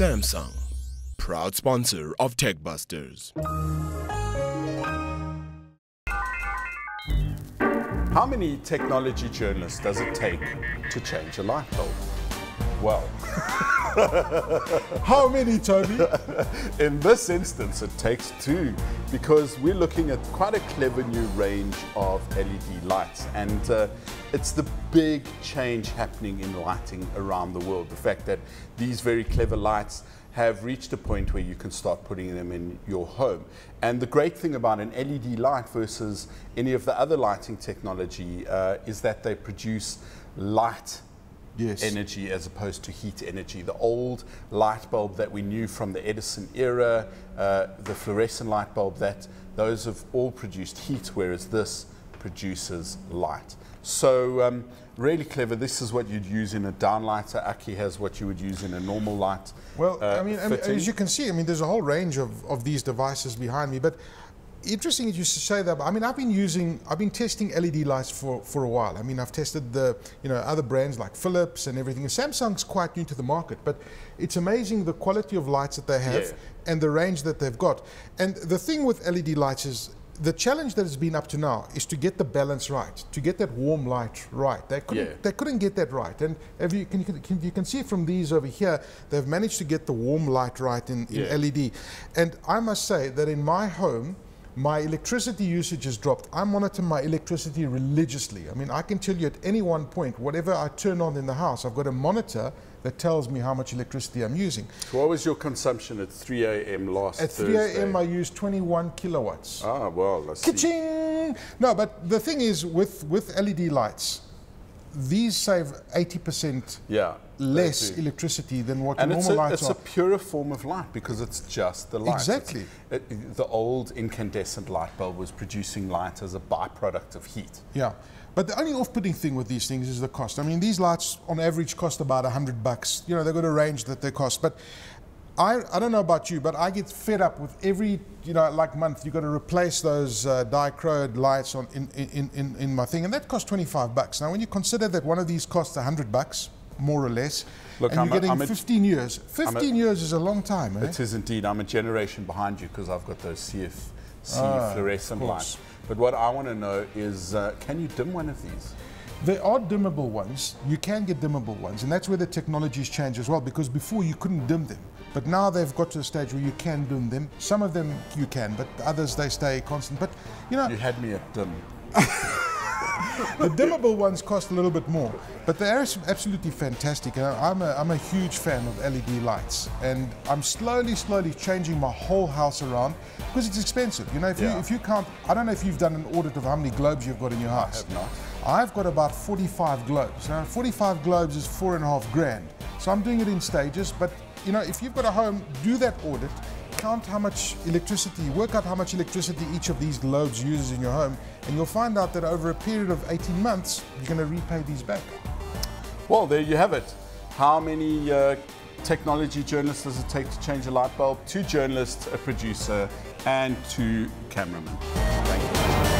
Samsung, proud sponsor of TechBusters. How many technology journalists does it take to change a light bulb? Well, How many, Toby? in this instance, it takes two because we're looking at quite a clever new range of LED lights, and uh, it's the big change happening in lighting around the world. The fact that these very clever lights have reached a point where you can start putting them in your home. And the great thing about an LED light versus any of the other lighting technology uh, is that they produce light Yes. energy as opposed to heat energy. The old light bulb that we knew from the Edison era, uh, the fluorescent light bulb, that those have all produced heat, whereas this produces light. So um, really clever. This is what you'd use in a downlighter. Aki has what you would use in a normal light. Well, uh, I mean, I mean, as you can see, I mean, there's a whole range of, of these devices behind me. But interesting that you say that. I mean, I've been using, I've been testing LED lights for, for a while. I mean, I've tested the, you know, other brands like Philips and everything. And Samsung's quite new to the market, but it's amazing the quality of lights that they have Yeah. and the range that they've got. And the thing with LED lights is the challenge that has been up to now is to get the balance right, to get that warm light right. They couldn't, Yeah. they couldn't get that right. And you can, can, you can see from these over here, they've managed to get the warm light right in, in Yeah. LED. And I must say that in my home, my electricity usage has dropped. I monitor my electricity religiously. I mean, I can tell you at any one point, whatever I turn on in the house, I've got a monitor that tells me how much electricity I'm using. What was your consumption at 3 a.m. last Thursday? At 3 a.m., I used 21 kilowatts. Ah, well, let's see. No, but the thing is, with, with LED lights, these save 80% Yeah. less electricity than what And normal a, lights it's are. a purer form of light because it's just the light. Exactly. It- the old incandescent light bulb was producing light as a byproduct of heat. Yeah. But the only off-putting thing with these things is the cost. I mean, these lights on average cost about 100 bucks. You know, they've got a range that they cost. But I, I don't know about you, but I get fed up with every, you know, like month, you've got to replace those uh, dichroic lights on in, in, in, in my thing. And that costs 25 bucks. Now, when you consider that one of these costs 100 bucks, more or less, Look, and I'm you're a- getting I'm a- 15 years. 15 years is a long time, eh? It is indeed. I'm a generation behind you because I've got those CFC Ah, fluorescent lights. But what I want to know is, uh, can you dim one of these? There are dimmable ones. You can get dimmable ones, and that's where the technology's changed as well. Because before you couldn't dim them, but now they've got to a stage where you can dim them. Some of them you can, but others they stay constant. But you know, You had me at dim. Um, the dimmable ones cost a little bit more, but they are absolutely fantastic. And I'm a, I'm a huge fan of LED lights, and I'm slowly, slowly changing my whole house around because it's expensive. You know, if Yeah. you if you can't, I don't know if you've done an audit of how many globes you've got in your house. I have not. I've got about 45 globes. Now, 45 globes is four and a half grand. So I'm doing it in stages. But you know, if you've got a home, do that audit. Count how much electricity, work out how much electricity each of these globes uses in your home, and you'll find out that over a period of 18 months, you're going to repay these back. Well, there you have it. How many uh, technology journalists does it take to change a light bulb? Two journalists, a producer, and two cameramen. Thank you.